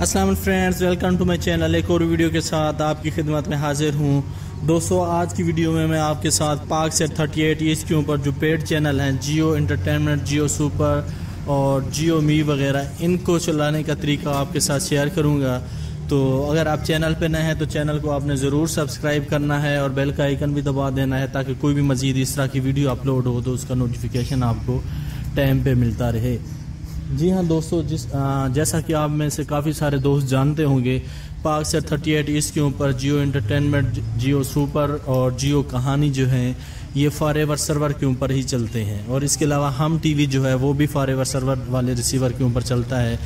Aslam friends, welcome to my channel. एक और video के साथ आपकी खिदमत में हाजिर हूँ। दोस्तों, आज की वीडियो में मैं आपके साथ पाक से 38 इसके ऊपर जो पेड चैनल हैं जियो इंटरटेनमेंट जियो सुपर और जियो मी वगैरह, इनको चलाने का तरीका आपके साथ शेयर करूँगा। तो अगर आप चैनल पे नए हैं तो चैनल को आपने ज़रूर सब्सक्राइब करना है और बेल का आइकन भी दबा देना है ताकि कोई भी मज़ीद इस तरह की वीडियो अपलोड हो तो उसका नोटिफिकेशन आपको टाइम पर मिलता रहे। जी हाँ दोस्तों जिस आ, जैसा कि आप में से काफ़ी सारे दोस्त जानते होंगे पाक से 38 इसके ऊपर जियो इंटरटेनमेंट जियो सुपर और जियो कहानी जो है ये फारेवर सर्वर के ऊपर ही चलते हैं। और इसके अलावा हम टीवी जो है वो भी फारेवर सर्वर वाले रिसीवर के ऊपर चलता है।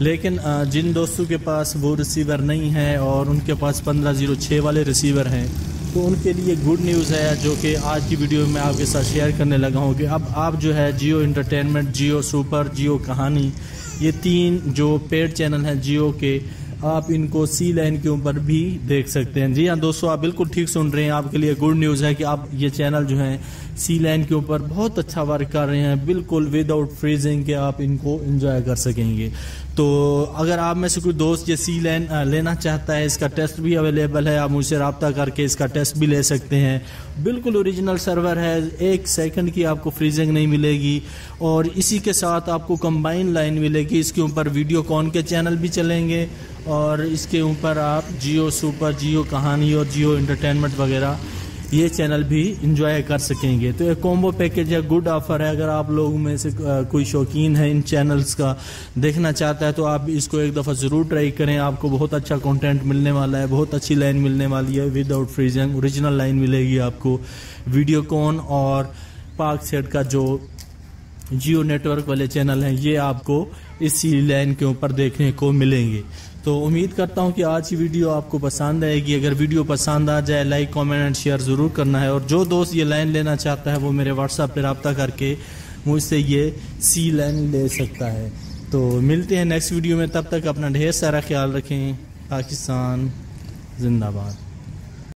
लेकिन जिन दोस्तों के पास वो रिसीवर नहीं है और उनके पास पंद्रह ज़ीरो छः वाले रिसीवर हैं तो उनके लिए गुड न्यूज़ है, जो कि आज की वीडियो में आपके साथ शेयर करने लगा हूँ कि अब आप जो है जियो इंटरटेनमेंट जियो सुपर जियो कहानी ये तीन जो पेड चैनल हैं जियो के, आप इनको सी लाइन के ऊपर भी देख सकते हैं। जी हाँ दोस्तों, आप बिल्कुल ठीक सुन रहे हैं। आपके लिए गुड न्यूज़ है कि आप ये चैनल जो है सी लाइन के ऊपर बहुत अच्छा वर्क कर रहे हैं। बिल्कुल विदाउट फ्रीजिंग के आप इनको एंजॉय कर सकेंगे। तो अगर आप में से कोई दोस्त ये सी लाइन लेना चाहता है, इसका टेस्ट भी अवेलेबल है, आप मुझसे रबता करके इसका टेस्ट भी ले सकते हैं। बिल्कुल ओरिजिनल सर्वर है, एक सेकंड की आपको फ्रीजिंग नहीं मिलेगी। और इसी के साथ आपको कंबाइन लाइन मिलेगी, इसके ऊपर वीडियो कॉन के चैनल भी चलेंगे। और इसके ऊपर आप जियो सुपर जियो कहानी और जियो इंटरटेनमेंट वगैरह ये चैनल भी इंजॉय कर सकेंगे। तो एक कॉम्बो पैकेज या गुड ऑफ़र है, अगर आप लोगों में से कोई शौकीन है इन चैनल्स का, देखना चाहता है तो आप इसको एक दफ़ा ज़रूर ट्राई करें। आपको बहुत अच्छा कंटेंट मिलने वाला है, बहुत अच्छी लाइन मिलने वाली है। विदाउट फ्रीजिंग ओरिजिनल लाइन मिलेगी आपको। वीडियो कॉन और पार्क सेट का जो जियो नेटवर्क वाले चैनल हैं, ये आपको इसी लाइन के ऊपर देखने को मिलेंगे। तो उम्मीद करता हूँ कि आज की वीडियो आपको पसंद आएगी। अगर वीडियो पसंद आ जाए, लाइक, कमेंट एंड शेयर ज़रूर करना है। और जो दोस्त ये लाइन लेना चाहता है, वो मेरे व्हाट्सएप पर रबता करके मुझसे ये सी लाइन ले सकता है। तो मिलते हैं नेक्स्ट वीडियो में। तब तक अपना ढेर सारा ख्याल रखें। पाकिस्तान, जिंदाबाद।